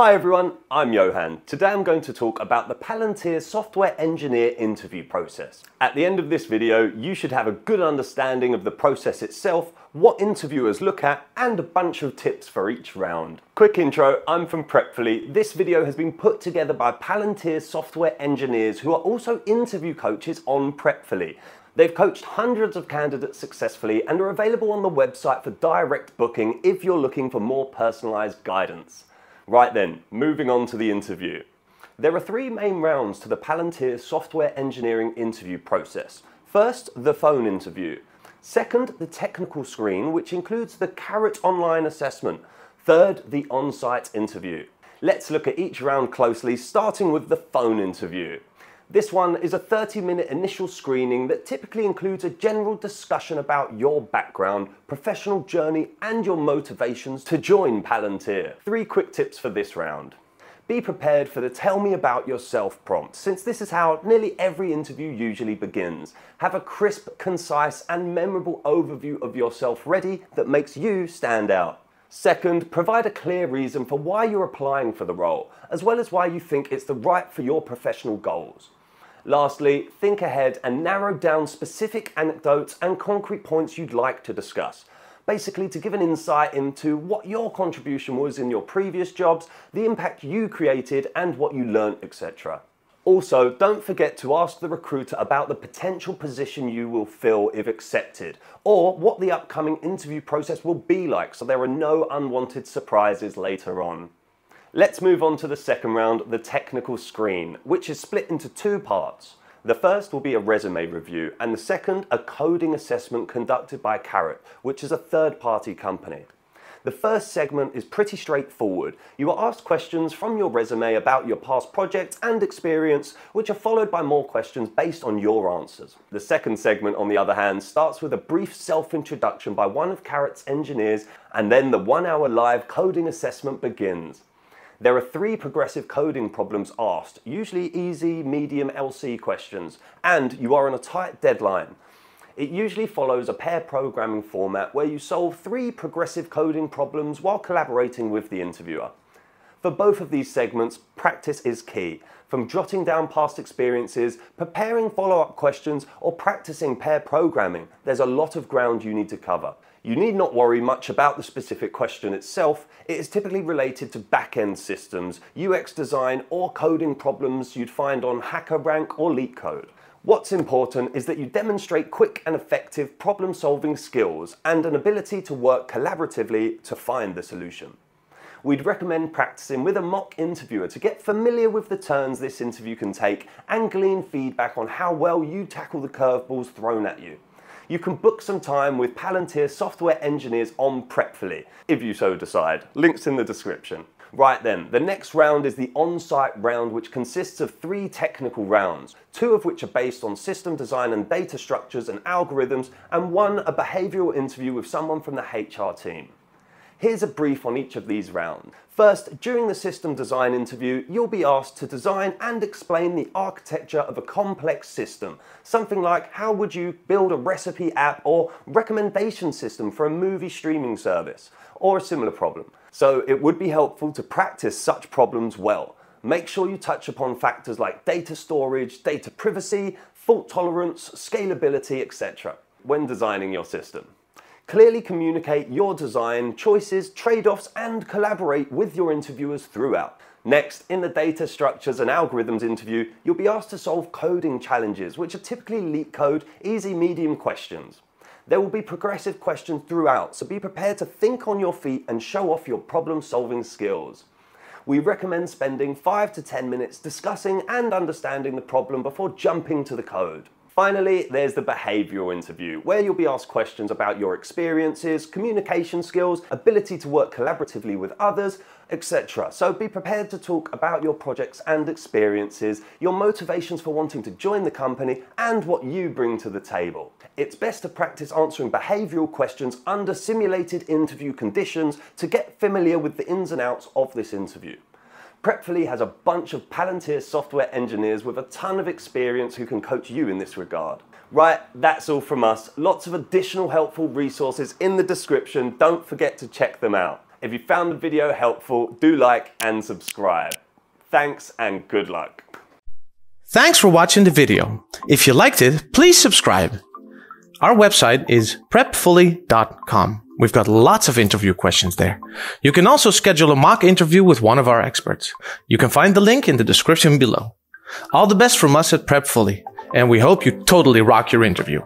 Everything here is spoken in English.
Hi everyone, I'm Johan. Today I'm going to talk about the Palantir software engineer interview process. At the end of this video, you should have a good understanding of the process itself, what interviewers look at, and a bunch of tips for each round. Quick intro, I'm from Prepfully. This video has been put together by Palantir software engineers who are also interview coaches on Prepfully. They've coached hundreds of candidates successfully and are available on the website for direct booking if you're looking for more personalized guidance. Right then, moving on to the interview. There are three main rounds to the Palantir software engineering interview process. First, the phone interview. Second, the technical screen, which includes the Karat online assessment. Third, the on-site interview. Let's look at each round closely, starting with the phone interview. This one is a 30 minute initial screening that typically includes a general discussion about your background, professional journey, and your motivations to join Palantir. Three quick tips for this round. Be prepared for the tell me about yourself prompt, since this is how nearly every interview usually begins. Have a crisp, concise, and memorable overview of yourself ready that makes you stand out. Second, provide a clear reason for why you're applying for the role, as well as why you think it's the right for your professional goals. Lastly, think ahead and narrow down specific anecdotes and concrete points you'd like to discuss. Basically, to give an insight into what your contribution was in your previous jobs, the impact you created, and what you learned, etc. Also, don't forget to ask the recruiter about the potential position you will fill if accepted, or what the upcoming interview process will be like so there are no unwanted surprises later on. Let's move on to the second round, the technical screen, which is split into two parts. The first will be a resume review, and the second, a coding assessment conducted by Karat, which is a third party company. The first segment is pretty straightforward. You are asked questions from your resume about your past projects and experience, which are followed by more questions based on your answers. The second segment, on the other hand, starts with a brief self introduction by one of Karat's engineers, and then the one hour live coding assessment begins. There are three progressive coding problems asked, usually easy, medium LC questions, and you are on a tight deadline. It usually follows a pair programming format where you solve three progressive coding problems while collaborating with the interviewer. For both of these segments, practice is key. From jotting down past experiences, preparing follow-up questions, or practicing pair programming, there's a lot of ground you need to cover. You need not worry much about the specific question itself. It is typically related to back-end systems, UX design, or coding problems you'd find on HackerRank or LeetCode. What's important is that you demonstrate quick and effective problem-solving skills and an ability to work collaboratively to find the solution we'd recommend practicing with a mock interviewer to get familiar with the turns this interview can take and glean feedback on how well you tackle the curveballs thrown at you. You can book some time with Palantir software engineers on Prepfully, if you so decide. Links in the description. Right then, the next round is the on-site round which consists of three technical rounds, two of which are based on system design and data structures and algorithms, and one a behavioural interview with someone from the HR team. Here's a brief on each of these rounds. First, during the system design interview, you'll be asked to design and explain the architecture of a complex system. Something like how would you build a recipe app or recommendation system for a movie streaming service, or a similar problem. So it would be helpful to practice such problems well. Make sure you touch upon factors like data storage, data privacy, fault tolerance, scalability, etc. when designing your system. Clearly communicate your design, choices, trade-offs, and collaborate with your interviewers throughout. Next, in the data structures and algorithms interview, you'll be asked to solve coding challenges, which are typically LeetCode, easy medium questions. There will be progressive questions throughout, so be prepared to think on your feet and show off your problem solving skills. We recommend spending 5 to 10 minutes discussing and understanding the problem before jumping to the code. Finally, there's the behavioural interview, where you'll be asked questions about your experiences, communication skills, ability to work collaboratively with others, etc. So be prepared to talk about your projects and experiences, your motivations for wanting to join the company, and what you bring to the table. It's best to practice answering behavioural questions under simulated interview conditions to get familiar with the ins and outs of this interview. Prepfully has a bunch of Palantir software engineers with a ton of experience who can coach you in this regard. Right, that's all from us. Lots of additional helpful resources in the description. Don't forget to check them out. If you found the video helpful, do like and subscribe. Thanks and good luck. Thanks for watching the video. If you liked it, please subscribe. Our website is prepfully.com. We've got lots of interview questions there. You can also schedule a mock interview with one of our experts. You can find the link in the description below. All the best from us at Prepfully, and we hope you totally rock your interview.